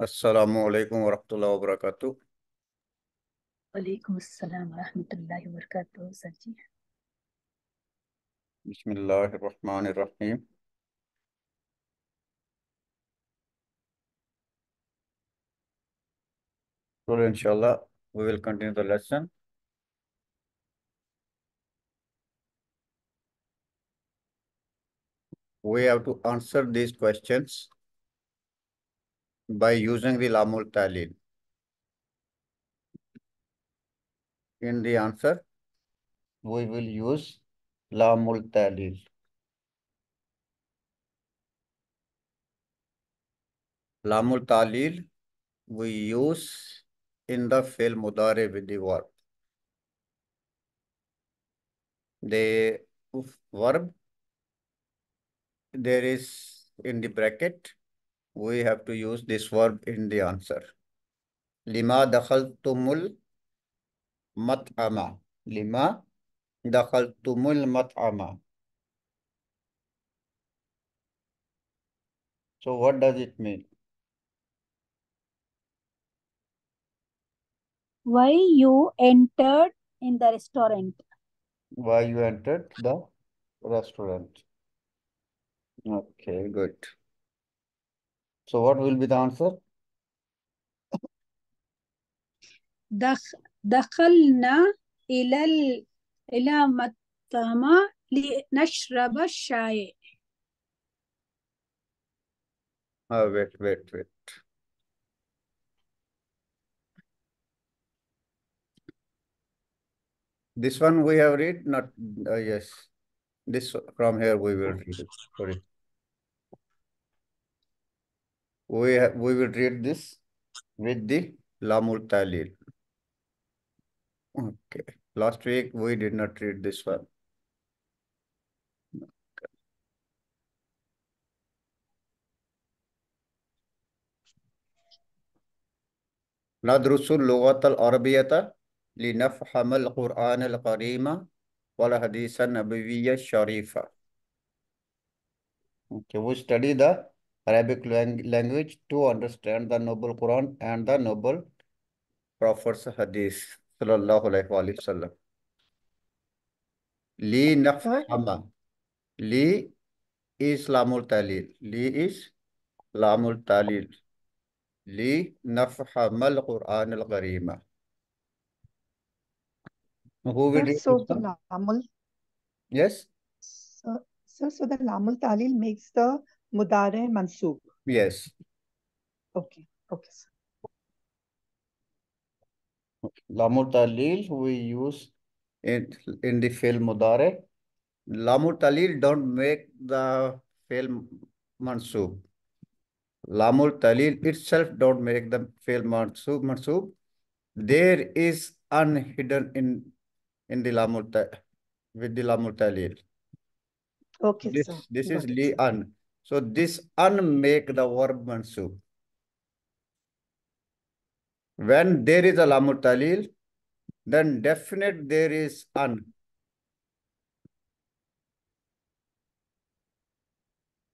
আসসালামু আলাইকুম ওরহমতুল্লাহ ওবরাকাতু ওয়ালাইকুম আসসালাম রহমতুল্লাহ বরকাত স্যার জি বিসমিল্লাহ রহমান রহিম So inshallah we will continue the lesson. We have to answer these questions by using the Lamul Talil. In the answer, we will use Lamul Talil. Lamul Talil we use in the fi'l mudari with the verb. The verb there is in the bracket, we have to use this verb in the answer. Lima dakhaltumul mat'ama. Lima dakhaltumul mat'ama. So what does it mean? why you entered in the restaurant Why you entered the restaurant? Okay, good. So what will be the answer? دخ دخلنا إلى ال... إلى مطعم لنشرب الشاي Uh, wait, wait, wait. This one we have read, not, uh, yes. This from here we will read it. Sorry. We have, we will read this with the Lamul Talil. Okay. Last week we did not read this one. ندرس اللغة العربية لنفهم القرآن الكريم والحديث النبوي الشريف. Okay, we study the Arabic language to understand the noble Quran and the noble Prophet's Hadith. Sallallahu alaihi wasallam. Li nafhama. Li is lamul talil. Li is lamul talil. Li nafhama al-Quran al-Karima. Who will read so the? Lamul, Yes? so, so, so the Lamul Talil makes the Mudare Mansub. Yes. Okay, okay, sir. Lamul Talil we use in, in the fi'l Mudare. Lamul Talil don't make the fi'l Mansub. Lamul Talil itself don't make the fi'l Mansub. Mansub. There is unhidden in in the Lamul with the Lamul Talil. Okay, This sir. this is li sir. So this un make the verb Mansub. When there is a Lamul Talil, then definite there is un.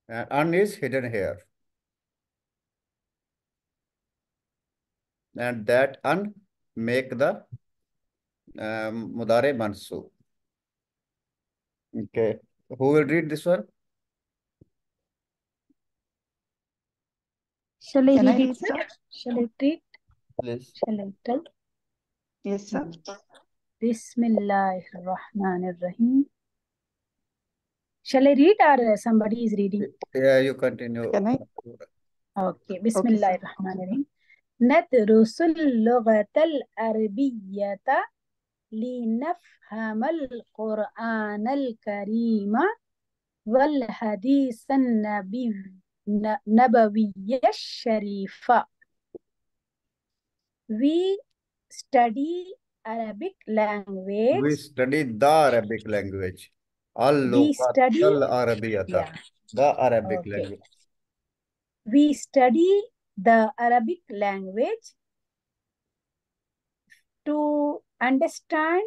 And un is hidden here. And that un make the um, Mudare Mansub. Okay. Who will read this one? Shall I Can I read it read, sir shall I read Please. shall I tell Yes, sir. Bismillahir Rahmanir Rahim shall I read or uh, somebody is reading Yeah, you continue. Can I? okay Bismillahir sir. Rahmanir Rahim ندرس اللغة العربية لنفهم القرآن الكريم والحديث النبي Nabawiyya Sharifa. We study Arabic language. We study the Arabic language. All we study yeah. the Arabic okay. language. We study the Arabic language to understand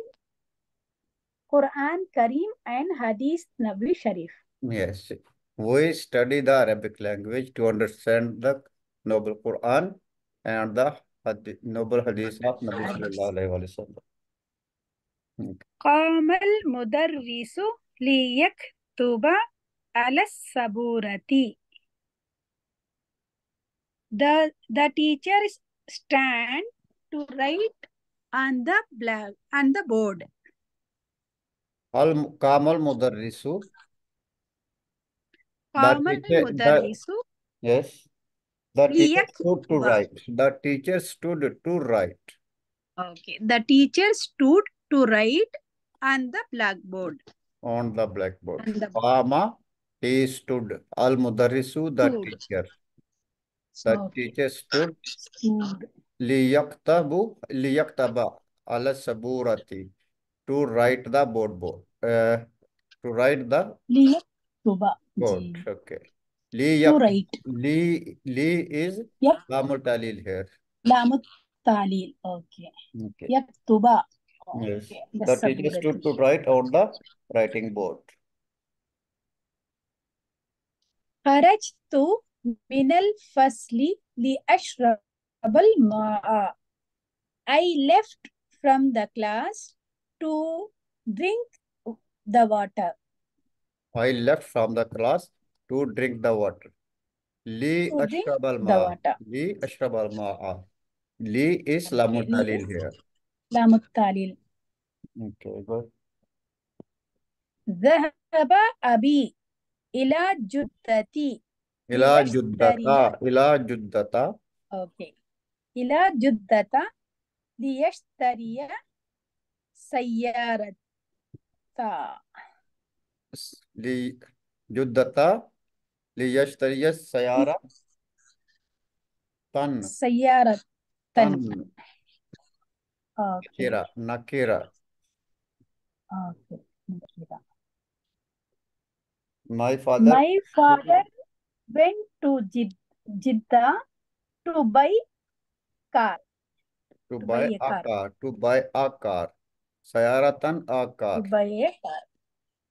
Quran, Kareem, and Hadith Nabi Sharif. Yes We study the Arabic language to understand the Noble Quran and the hadi- noble hadith of Nabi sallallahu alaihi wasallam. Okay. قام المدرس ليكتب على السبورة the the teacher stand to write on the black on the board Al Kamal Mudarrisu. Common mudarrisu. Yes. The teacher stood to write. The teacher stood to write. Okay. The teacher stood to write on the blackboard. On the blackboard. On he stood. Al mudarrisu, the stood. teacher. The okay. teacher stood. stood. Liyaktabu, liyaktaba, ala saburati. To write the board board. Uh, to write the... Liyaktuba. Goat. Okay. Li yap, You're right. Li, li is Yep. Lamut Talil here. Lamut Talil. Okay. Okay. Yaktuba. Yes. Okay. The teacher stood to write on the writing board. Kharajtu minal fasli li ashrabal ma'a. I left from the class to drink the water. I left from the class to drink the water. Li To drink ashrab al the ma. water. Li ashrab al ma'a. Li is Okay, Lamul li Talil is- here. لام التعليل Okay, good. ذهب أبي إلى جدتي Ila ليشتري juddata. Ila juddata. okay إلى جدة ليشتري سيارة लियुद्दता लियश्तरियस सयारा तन सयारा तन नकेरा नकेरा नकेरा My father My father went to Jid Jeddah to buy car. To, to buy, buy a car. car. To buy a car. Sayaratan a car. To buy a car.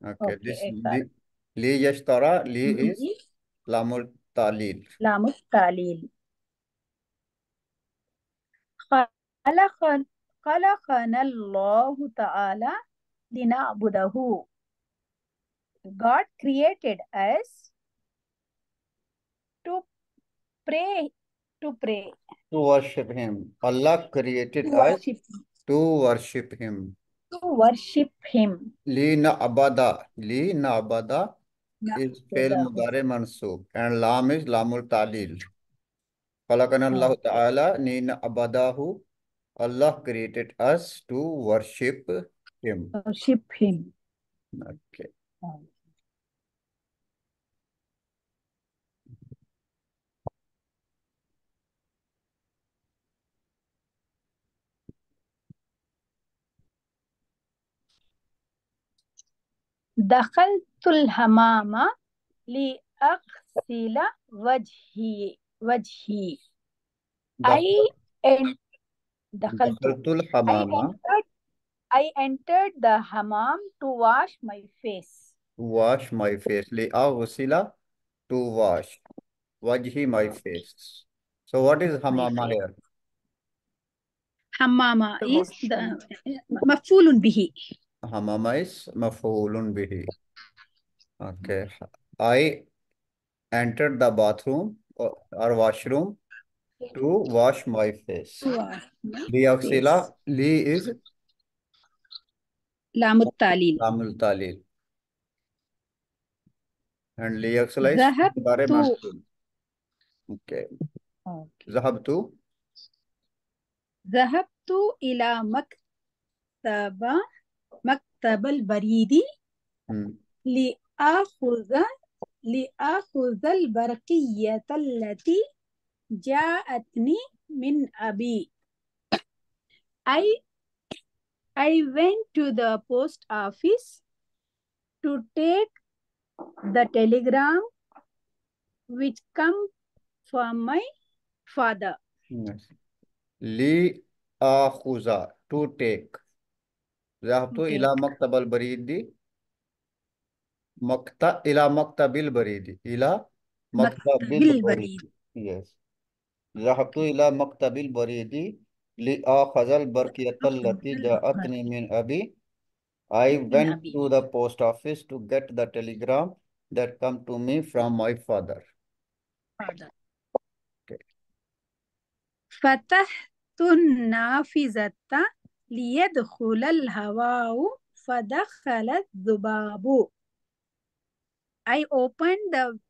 Okay. Okay, This a car. li, li yashtara. Li is Li Lamul Talil. لام التعليل. خلق خلقنا الله تعالى لنعبده. God created us to pray, to pray, To worship him. Allah created to us worship, to worship him. To worship Him. Li na abada. Li na abada is fail mudare mansub and lam is lamul talil. Allah Ta'ala ni na abadahu. Allah created us to worship him. Worship Him. Okay. دخلت الحمام لأغسل وجهي وجهي I en- دخلت Dakhaltul I hamama entered I entered the hammam to wash my face. to wash my face. Li aghsila to wash. Wajhi my face. So what is hamama face. here? Hammama The is washroom. the مفعول به. Hamama is mafulun bihi. Okay. I entered the bathroom or, washroom to wash my face. Li aksila. Li is? Lamut talil. Lamut talil. And li aksila is? bare Okay. okay. Zahabtu. Zahabtu ila maktaba. مكتب البريد hmm. لآخذ لآخذ البرقية التي جاءتني من أبي. I I went to the post office to take the telegram which come from my father. Yes. Li akhuza to take. ذهبت Okay. إلى مكتب البريد مكتب إلى مكتب البريد إلى مكتب مكتب البريد البريد. yes ذهبت إلى مكتب البريد لآخذ البرقية التي جاءتني من أبي I went أبي. to the post office to get the telegram that come to me from my father. father. Okay. فتحت النافذة लियदखुल हवाऊ फदखलत जुबाबू I opened the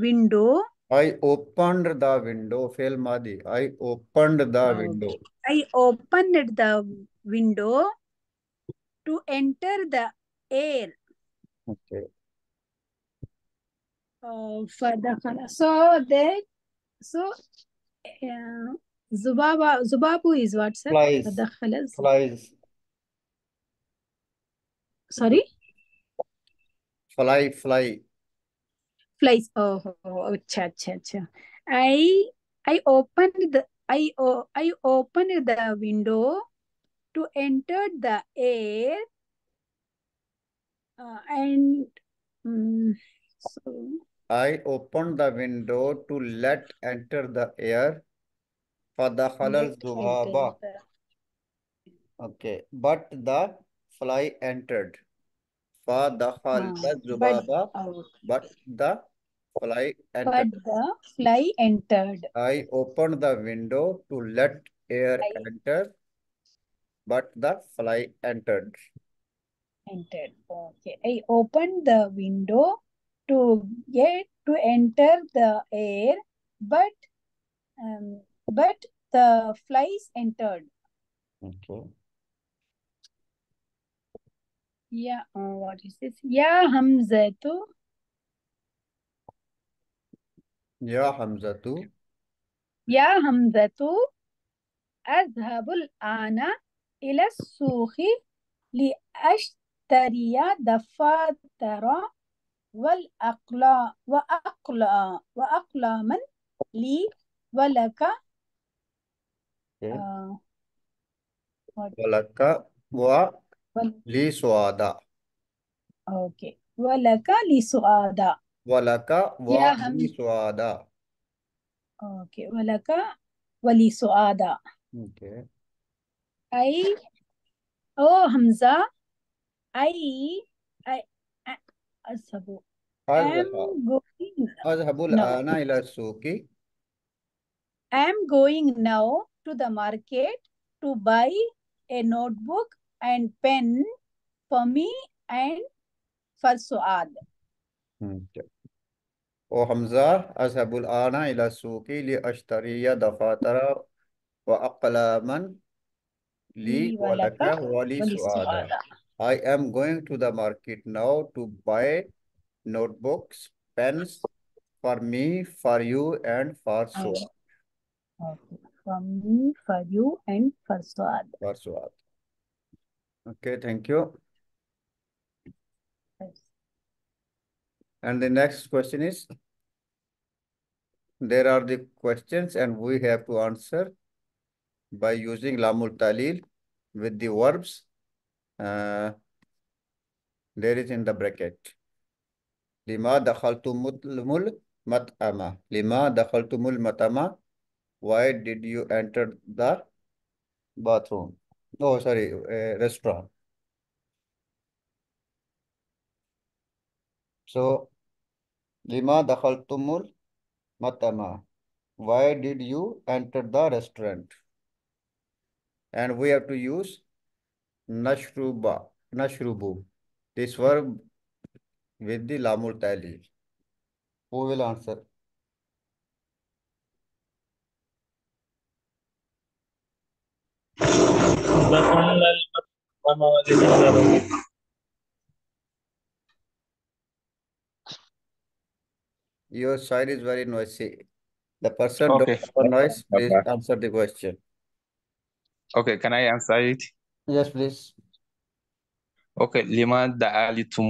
window. I opened the window. Fail Madi. I opened the okay. window. I opened the window to enter the air. Okay. uh, for the so then so uh, Zubaba, Zubabu is what, sir? Flies. Tadakhalas. Flies. Sorry? Fly, fly. Flies. Oh, oh, oh, acha, acha, acha. I, I opened the, I, oh, I opened the window to enter the air uh, and um, so I opened the window to let enter the air فدخل let الذباب. enter the Okay. But the fly entered. فدخل uh, but الذباب. oh, But the fly but entered. the fly entered. I opened the window to let air I enter. But the fly entered. entered. Okay. I opened the window to get to enter the air, but um, but the flies entered. Okay. Yeah. Uh, what is this? Yeah, Hamzatu. يا حمزة يا همزة أذهب الآن إلى السوق لأشتري دفاتر والأقلام وأقلام وأقلاما لي ولك Hmm. Uh, what? Walaka wa Wal lisuada. Okay. Walaka lisuada. Walaka wa हम... lisuada. Okay. Walaka walisuada. Okay. I oh Hamza. I I, I Azhabu. I'm going. Azhabul no. ana ila suki. I'm going now. to the market to buy a notebook and pen for me and for Suad. Okay. وحمزة أذهب الآن إلى السوق لأشتري دفاتر وأقلاما لي لي ولك ولك ولي سعادة ولسؤاد. I am going to the market now to buy notebooks, pens for me, for you, and for And Suad. okay, from me, for you, and for Swad. For Swad. Okay, thank you. Yes. And the next question is, there are the questions and we have to answer by using Lamul Talil with the verbs uh, there is in the bracket. Lima dakhaltumul mat'ama. Lima dakhaltumul mat'ama. Why did you enter the bathroom? Oh, sorry, a restaurant. So, Lima dakhaltumul matama. Why did you enter the restaurant? And we have to use nashruba, nashrubu. This verb with the lamul tali. Who will answer? دخلنا المطعم لنشرب Your side is very noisy. The person Okay. don't have a noise, please Okay. answer the question. Okay, can I answer it? Yes, please. Okay, لما دعيتم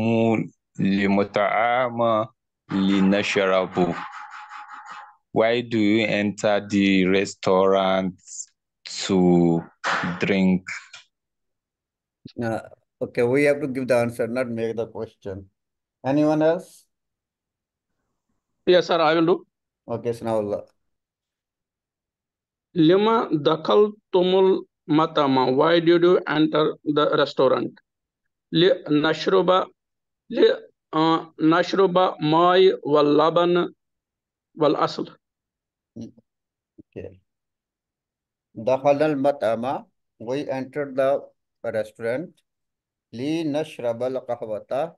لمطعم لنشرب Why do you enter the restaurant to drink? Uh, okay, we have to give the answer, not make the question. Anyone else? Yes, sir, I will do. Okay, Sanawullah. Lima dakhaltumul matama. Why did you enter the restaurant? Li nashruba li uh, nashruba mai wal laban wal asl. Okay. دخلنا المطعم. We entered the restaurant. لنشرب القهوة.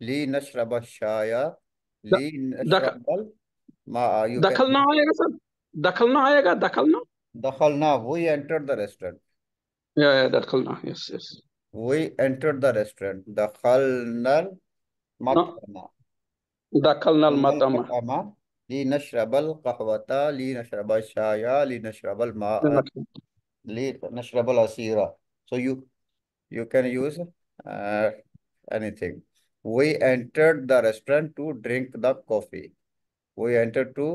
لنشرب الشاي. لنشرب الماء. You can दखलना आएगा sir दखलना आएगा दखलना دخلنا. We entered the restaurant. yeah, yeah दखलना yes yes We entered the restaurant. دخلنا المطعم. दखलना المطعم ली नशरबल कहवता ली नशरब शाया ली नशरबल मा ली नशरबल असीरा so you you can use anything we entered the restaurant to drink the coffee we enter to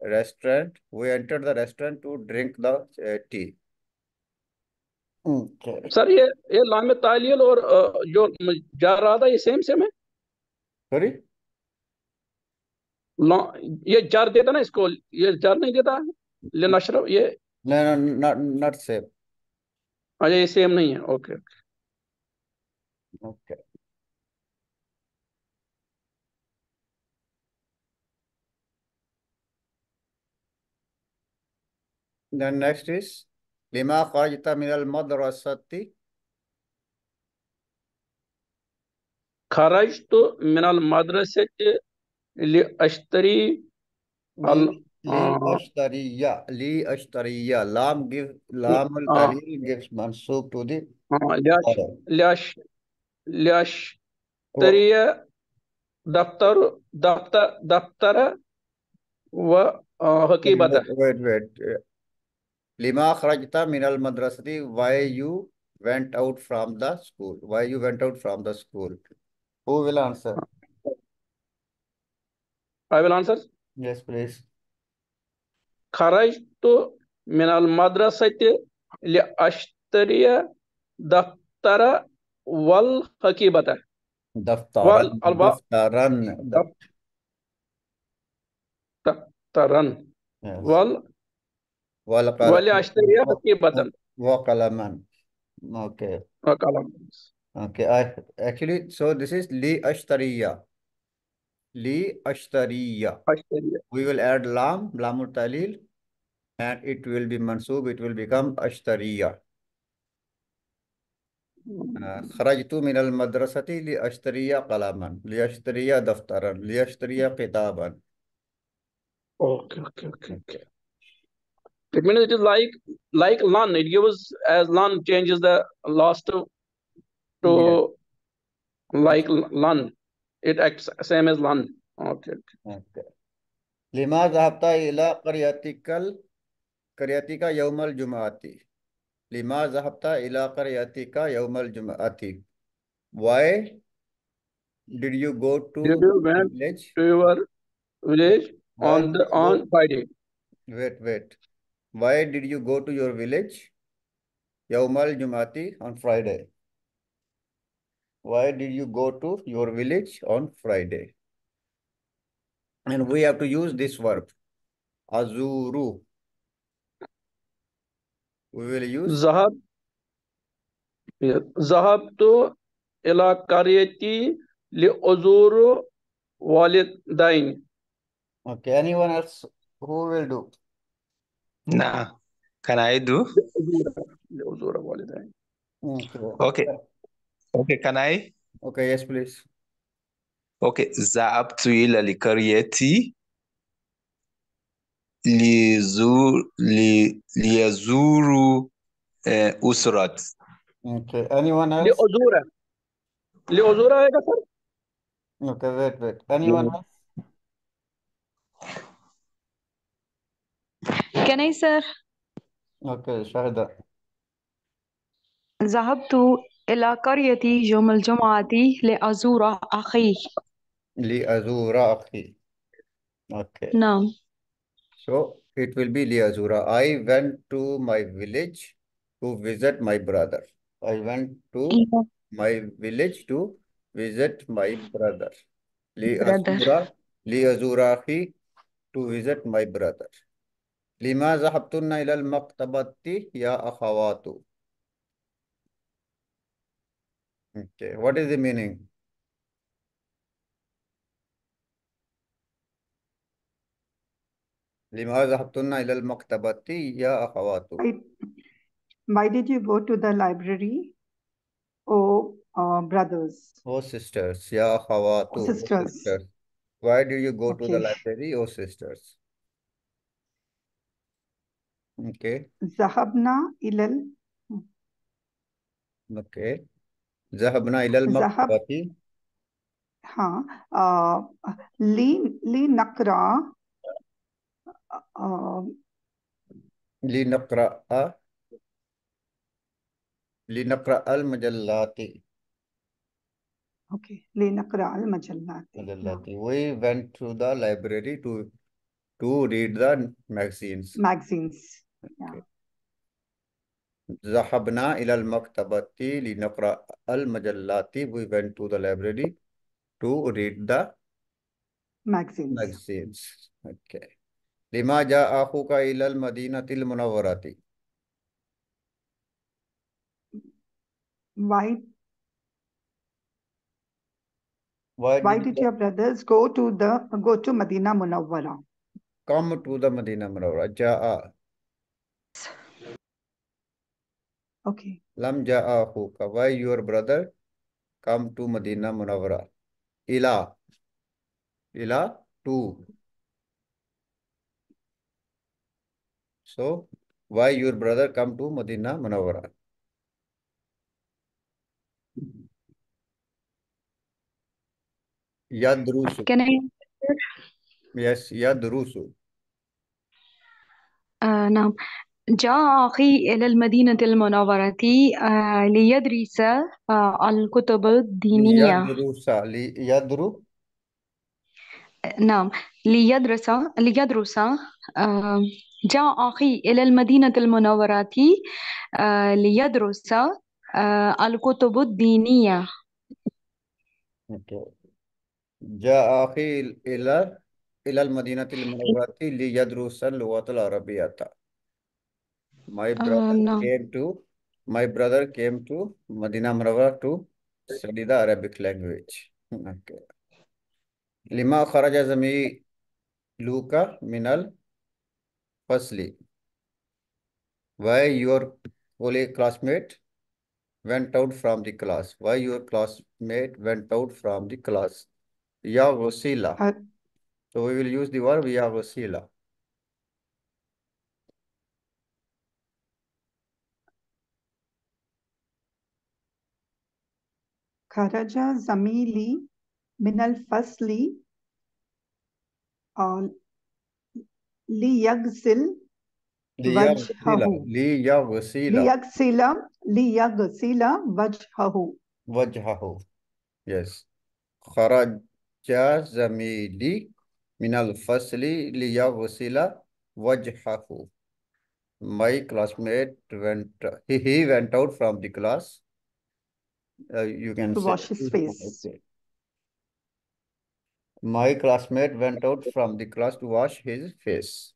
restaurant we enter the restaurant to drink the tea sir ये ये लामे तालियल और जो जा रहा था ये सेम सेम है सॉरी ये जार देता ना इसको ये जार नहीं देता ले नशर ये नॉट सेम अच्छा ये सेम नहीं है okay okay okay Then next is lima khajta min al madrasati kharajtu min al madrasati अश्तरी अश्तरिया ली हाँ। अश्तरिया लाम गिव लाम हाँ। गिव्स टू दी हाँ, तरिया दफ्तर दफ्तर दफ्तर व वेट वेट लिमा खरजता मिनल मदरसती why you went out from the school why you went out from the school who will answer I will answer. Yes, please. Karajtu minal madrasati li aştariye daftara val hakibata. Daftaran. Val, alba, daftaran. Daftaran. Yes. Val. Val, val aştariye hakibatan. Wa kalaman. Okay. Wa kalaman. Okay. I, actually, so this is li aştariye. Li Ashtariya. We will add Lam, Lamut Talil, and it will be Mansub, it will become Ashtariya. خرجت من المدرسة لأشتري قلما لأشتري دفترا لأشتري كتابا Okay, okay, okay, okay. It means it is like like lan. It gives as lan changes the last to to yeah. like lan. it acts same as lan okay okay lima zahabta ila qaryatikal qaryatika yawmal jumaati lima zahabta ila qaryatika yawmal jumaati why did you go to did you went village? to your village on the on friday wait wait why did you go to your village yawmal jumaati on friday why did you go to your village on Friday and we have to use this verb azuru we will use Zahab Zahab to ila qaryati li uzuru walidain. okay anyone else who will do Nah. Can I do? li uzuru walidain. okay Okay. Okay, can I? Okay, yes, please. Okay, ذهبت إلى likarieti. ليزور لي- ليزور Okay, anyone else? لأزوره لأزوره يا جسر Okay, wait, wait. Anyone else? Can I, sir? Okay, Shahida. ذهبت إلى قريتي يوم الجمعة لأزور أخي. لأزور أخي okay نعم. So it will be Liazura. I went to my village to visit my brother. I went to my village to visit my brother. Brother. Liazura, Liazura akhi, to visit my brother. لما ذهبتن إلى المكتبة يا أخوات Okay, what is the meaning? لما ذهبتن إلى المكتبة يا أخوات Why, why did you go to the library, oh uh, brothers, Oh sisters يا أخوات oh Oh sisters? sisters Why do you go to the Okay. library, oh sisters? Okay, ذهبنا जहबना इलल मकबरती हाँ ली ली नकरा ली नकरा ली नकरा अल मजल्लाती। ओके ली नकरा अल मजल्लाती मजल्लाती we went to the library to to read the magazines magazines Zahabna ilal maktabati li linakra al majallati. We went to the library to read the magazines. magazines. Okay. Lima ja'ahuka ilal madinatil munawwarati. Why? Why, Why did, did your brothers go to the go to Madina Munawwara? Come to the Madina Munawwara. Ja'a Okay. Lam ja'ahuka. Why your brother come to Medina Munawara? Ila. Ila to. So, why your brother come to Medina Munawara? Yadrusu. Can I? Yes, Yadrusu. Uh, now, جاء أخي إلى المدينة المنورة آه ليدرس آه الكتب الدينية ليدرس ليدرس نعم ليدرس ليدرس آه جاء أخي إلى المدينة المنورة آه ليدرس آه الكتب الدينية. جاء أخي إلى إلى المدينة المنورة ليدرس اللغة العربية. My uh, brother no. came to my brother came to Madina Marawa to study the Arabic language. Hmm, okay. Lima kharaja zami luka minal firstly. Why your only classmate went out from the class? Why your classmate went out from the class? Ya wasila. Uh, so we will use the word ya wasila. खरजा जमीली मिनल फसली और लियगसिल लियगसिला लियगसिला वजहहु वजहहु yes खरजा जमीली मिनल फसली लियगसिला वजहहु my classmate went he, he went out from the class. uh, you can to wash his face. My classmate went out from the class to wash his face.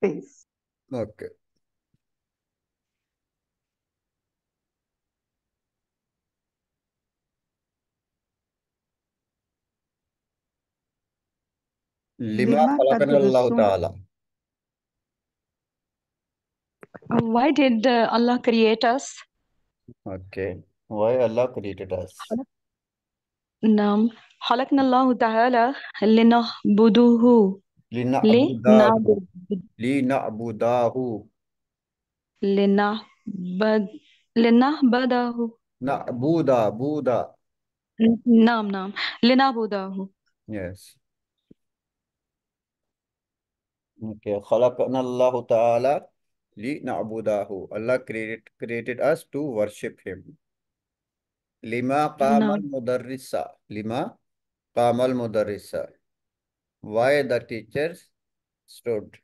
Face. Okay. Lima Allah Why did uh, Allah create us? Okay Why Allah created us? نعم خلقنا الله تعالى لنعبده لنعبداه لنعبد لنعبداه لنعبد لنعبده نعبد بودا نعم نعم لنعبده Yes. Okay. خلقنا الله تعالى لنعبداه. Allah created created us to worship him. لما قام نعم المدرس لما قام المدرس Why the teacher stood?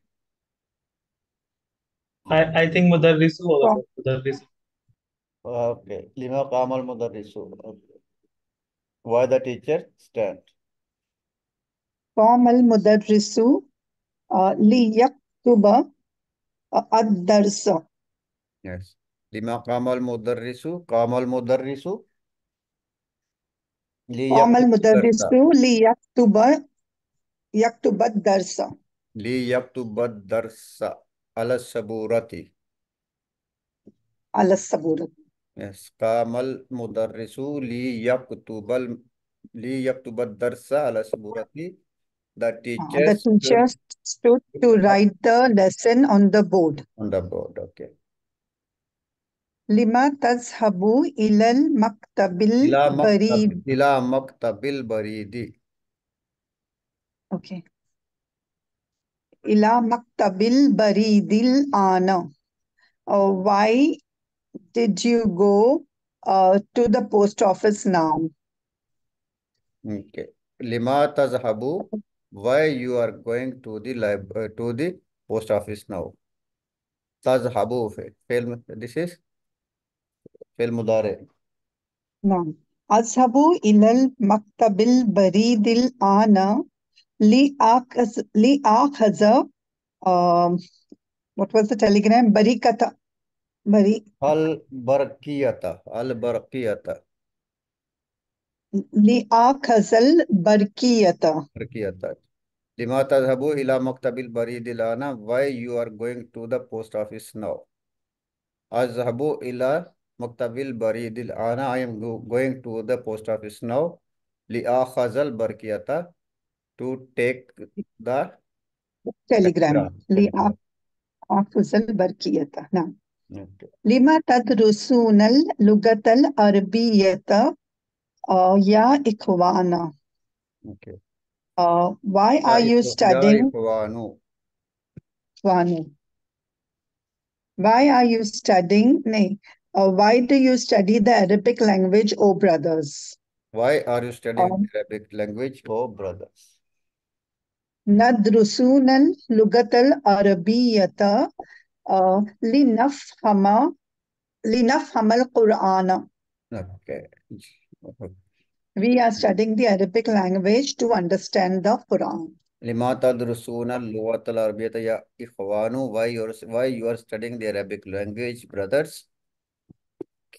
I I think मुदर्रिस होगा قام sir मुदर्रिस Okay. لما قام المدرس Okay. Why the teacher stand? قام المدرس آه ليكتب الدرس Yes. لما قام المدرس قام المدرس قام ليكتب المدرس الدرس ليكتب يكتب الدرس ليكتب الدرس على السبورة على السبورة Yes. قام المدرس ليكتب ال... ليكتب الدرس على السبورة The Uh, teacher the teacher stood stood to write the lesson on the board. on the board. Okay. लिमा तजहबू इलल बरीद। इला बरीदी। Okay. इला बरीदिल आना। Why did you go to the post office now okay. लिमा तजहबू why you are going to the to the post office now तजहबू फ़िल्म this is في فعل this is فعل مضارع نعم أذهب إلى المكتب البريد الآن لأخذ لأخذ um, what was the telegram بريكة بري البرقية البرقية لأخذ البركية برقية لما تذهب إلى مكتب البريد الآن why you are going to the post office now أذهب إلى مكتب البريد الآن I am go- going to the post office now لأخذ البرقية to take the تليجرام telegram. لأخذ البركية نعم Okay. لما تدرسون اللغة العربية آه، يا إخوانا Okay. آه، why يا are you إخو- يا studying إخوان إخوانو why are you studying nee, uh, why do you study the Arabic language oh brothers Why are you studying Um, Arabic language, oh brothers? ندرسون اللغة العربية آه، لنفهم لنفهم القرآن Okay. we are studying the Arabic language to understand the Quran لما تدرسون اللغة العربية يا إخوان why you are why you are studying the Arabic language brothers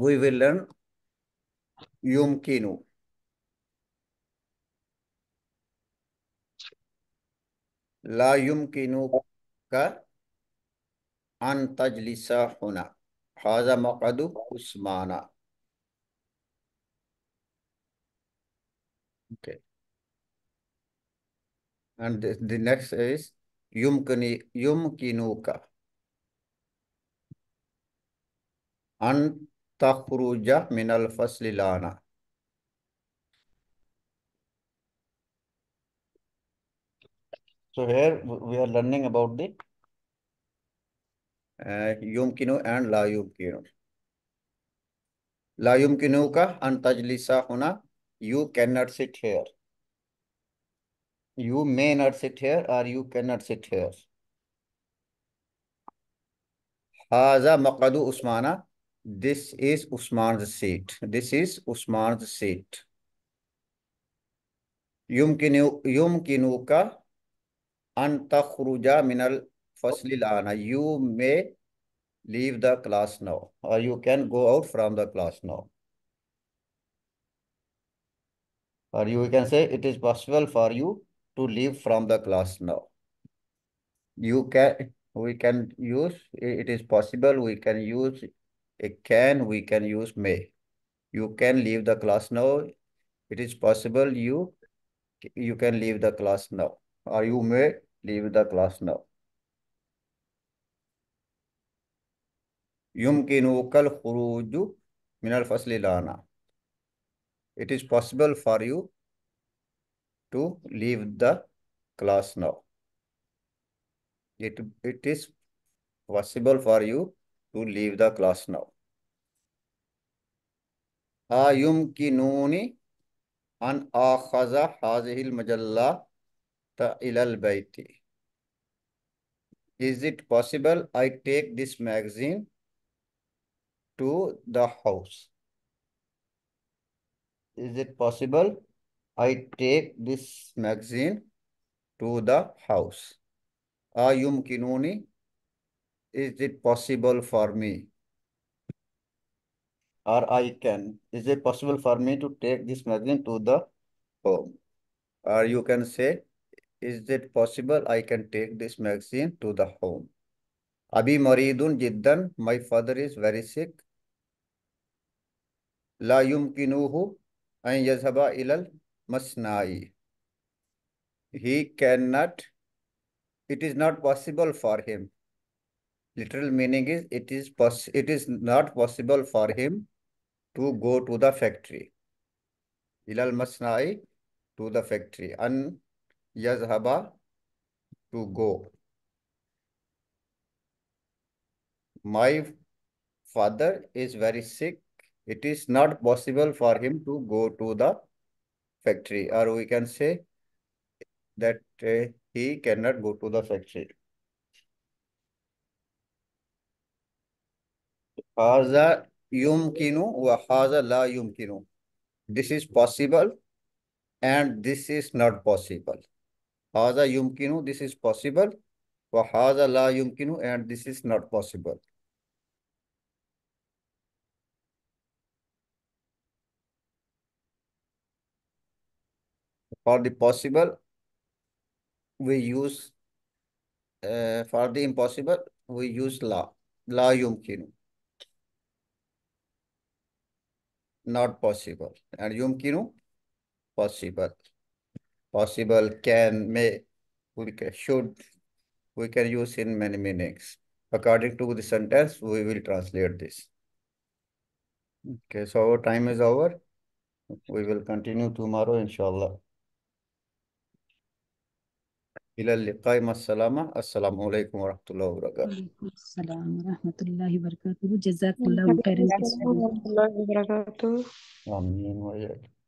we will learn yumkinu. ला यमकिनु का अन तजलिसा होना हाजा मकदू उस्माना okay and the, the next is yumkini yumkinuka an तखरूजा मिनल फ़सल लाना So, here we are learning about the यमकिनु एंड ला यमकिनु ला यमकिनु का अन तजलिसा होना you can not sit here you may not sit here और you can not sit here हाजा मकदू उस्माना This is Usman's seat. This is Usman's seat. Yumkinu, yumkinuka antakhruja minal faslilana. You may leave the class now or you can go out from the class now. Or you can say it is possible for you to leave from the class now. You can, we can use, it is possible, we can use a can, we can use may. You can leave the class now. It is possible you, you can leave the class now. Or you may leave the class now. يمكنك الخروج من الفصل الآن. It is possible for you to leave the class now. It, it is possible for you to leave the class now. أيمكنني أن آخذ هذه المجلة إلى البيت Is it possible I take this magazine to the house? Is it possible I take this magazine to the house? أيمكنني is it possible for me? Or I can. Is it possible for me to take this magazine to the home? Or you can say, is it possible I can take this magazine to the home? Abi maridun jiddan. My father is very sick. La yumkinuhu an yazhaba ilal masnai. He cannot, it is not possible for him. Literal meaning is it is poss it is not possible for him to go to the factory. Ilal masnai to the factory. An yazhaba to go. My father is very sick. It is not possible for him to go to the factory. Or we can say that uh, he cannot go to the factory. Haza yumkinu wa haza la yumkinu. This is possible and this is not possible. Haza yumkinu, this is possible. Wa haza la yumkinu and this is not possible. For the possible, we use, uh, for the impossible, we use la. La yumkinu. Not possible. And yumkinu, possible. Possible, can, may, we can, should, we can use in many meanings. According to the sentence, we will translate this. Okay, so our time is over. We will continue tomorrow, inshallah. إلى اللقاء مع السلامة. السلام عليكم ورحمة الله وبركاته. وعليكم السلام ورحمة الله وبركاته. جزاك الله خيرا. ورحمة الله وبركاته. آمين. وإياك.